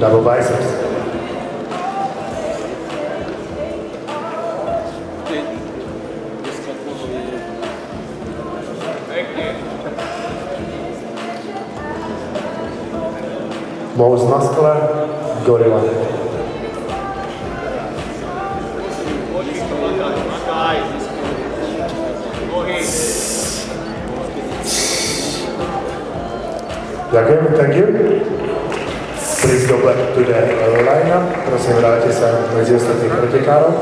Double biceps. Most muscular, gorilla. Ďakujem, thank you. Please go back to the lineup. Prosím, vráťte sa medzi ostatných pretekárov.